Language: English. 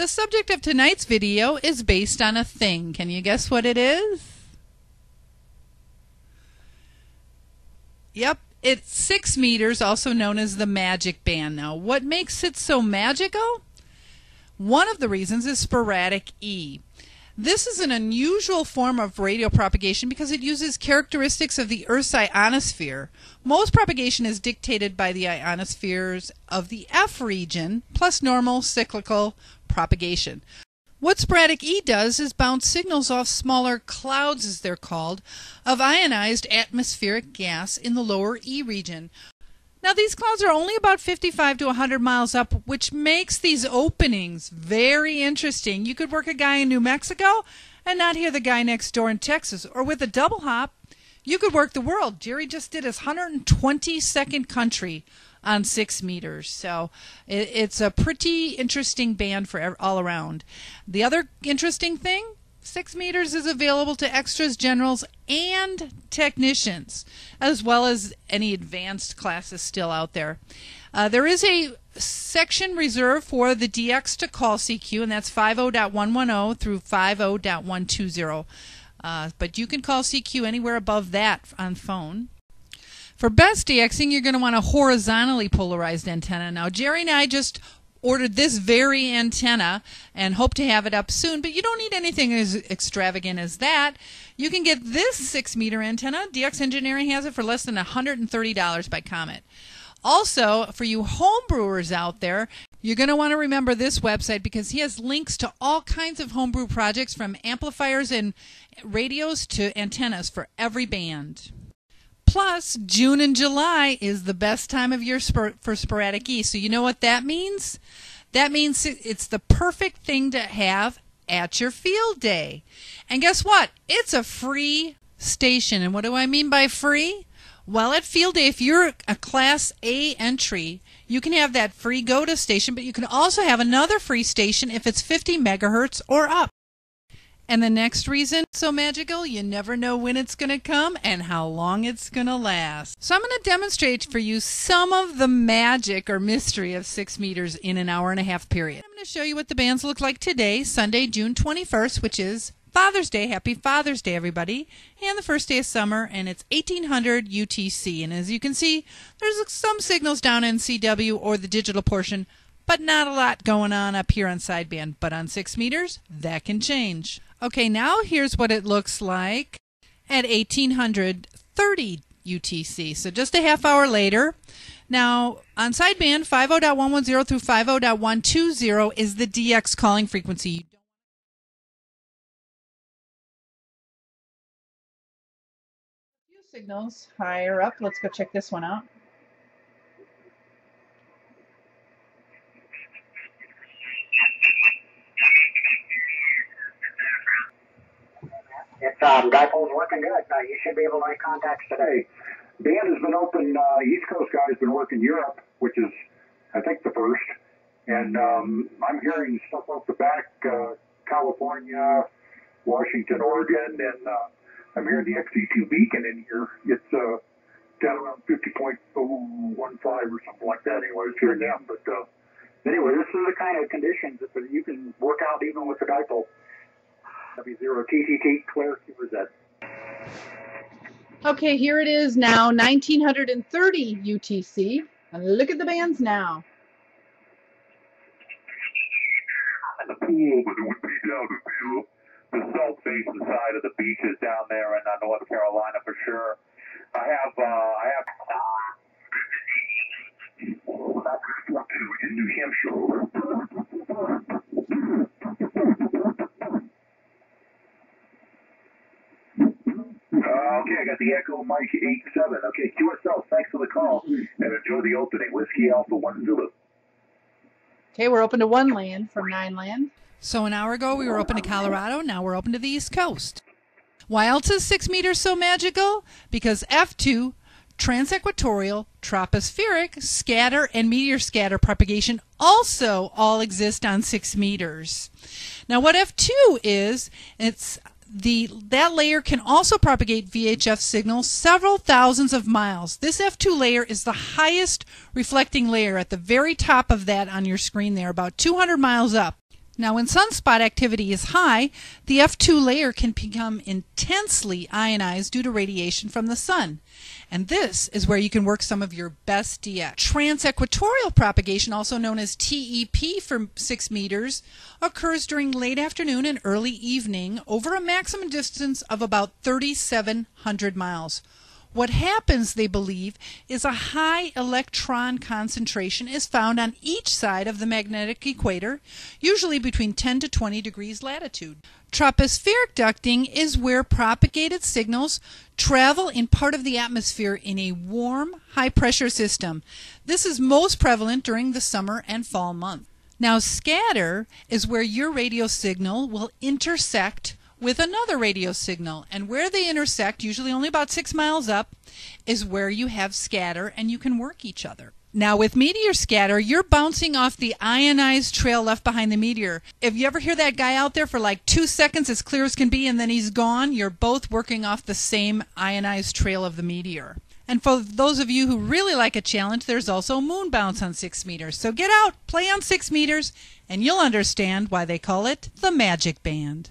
The subject of tonight's video is based on a thing. Can you guess what it is? Yep, it's six meters, also known as the magic band. Now, what makes it so magical? One of the reasons is sporadic E. This is an unusual form of radio propagation because it uses characteristics of the Earth's ionosphere. Most propagation is dictated by the ionospheres of the F region, plus normal cyclical propagation. What sporadic E does is bounce signals off smaller clouds, as they're called, of ionized atmospheric gas in the lower E region. Now, these clouds are only about 55 to 100 miles up, which makes these openings very interesting. You could work a guy in New Mexico and not hear the guy next door in Texas. Or with a double hop, you could work the world. Jerry just did his 122nd country on six meters. So it's a pretty interesting band for all around. The other interesting thing Six meters is available to extras, generals, and technicians, as well as any advanced classes still out there. Uh, there is a section reserved for the DX to call CQ, and that's 50.110 through 50.120. Uh, but you can call CQ anywhere above that on phone. For best DXing, you're going to want a horizontally polarized antenna. Now, Jerry and I just ordered this very antenna and hope to have it up soon, but you don't need anything as extravagant as that. You can get this 6 meter antenna. DX Engineering has it for less than $130 by Comet. Also, for you homebrewers out there, you're going to want to remember this website because he has links to all kinds of homebrew projects from amplifiers and radios to antennas for every band. Plus, June and July is the best time of year for sporadic E. So, you know what that means? That means it's the perfect thing to have at your field day. And guess what? It's a free station. And what do I mean by free? Well, at field day, if you're a class A entry, you can have that free go to station, but you can also have another free station if it's 50 megahertz or up. And the next reason so magical, you never know when it's going to come and how long it's going to last. So I'm going to demonstrate for you some of the magic or mystery of six meters in an hour and a half period. I'm going to show you what the bands look like today, Sunday, June 21st, which is Father's Day. Happy Father's Day, everybody. And the first day of summer, and it's 1800 UTC. And as you can see, there's some signals down in CW or the digital portion, but not a lot going on up here on sideband. But on six meters, that can change. Okay, now here's what it looks like at 1830 UTC. So just a half hour later. Now, on sideband 50.110 through 50.120 is the DX calling frequency. Signals higher up. Let's go check this one out. Um, dipole's working good. Uh, you should be able to make contacts today. Band has been open. Uh, East Coast guys been working Europe, which is, I think, the first. And um, I'm hearing stuff off the back, uh, California, Washington, Oregon, and uh, I'm hearing the XC2 beacon in here. It's uh, down around 50.015 or something like that. Anyway, it's here them. But uh, anyway, this is the kind of conditions that you can work out even with the dipole. W0 TTT, Claire QZ. Okay, here it is now, 1930 UTC. And look at the bands now. The pool, but it would be down to the, the south face the side of the beaches down there in uh, North Carolina for sure. I have, uh, I have. in New Hampshire. Okay, I got the Echo Mike 87. Okay, QSL, thanks for the call, mm-hmm. and enjoy the opening. Whiskey Alpha 1 Zulu. Okay, we're open to one land from nine land. So an hour ago we were open to Colorado, now we're open to the East Coast. Why else is 6 meters so magical? Because F2, transequatorial, tropospheric, scatter, and meteor scatter propagation also all exist on 6 meters. Now what F2 is, it's the that layer can also propagate VHF signals several thousands of miles. This F2 layer is the highest reflecting layer at the very top of that on your screen there, about 200 miles up. Now, when sunspot activity is high, the F2 layer can become intensely ionized due to radiation from the sun. And this is where you can work some of your best DX. Transequatorial propagation, also known as TEP for 6 meters, occurs during late afternoon and early evening over a maximum distance of about 3,700 miles. What happens, they believe, is a high electron concentration is found on each side of the magnetic equator, usually between 10 to 20 degrees latitude. Tropospheric ducting is where propagated signals travel in part of the atmosphere in a warm, high pressure system. This is most prevalent during the summer and fall months. Now, scatter is where your radio signal will intersect with another radio signal. And where they intersect, usually only about six miles up, is where you have scatter and you can work each other. Now, with meteor scatter, you're bouncing off the ionized trail left behind the meteor. If you ever hear that guy out there for like two seconds, as clear as can be, and then he's gone, you're both working off the same ionized trail of the meteor. And for those of you who really like a challenge, there's also moon bounce on six meters. So get out, play on six meters, and you'll understand why they call it the magic band.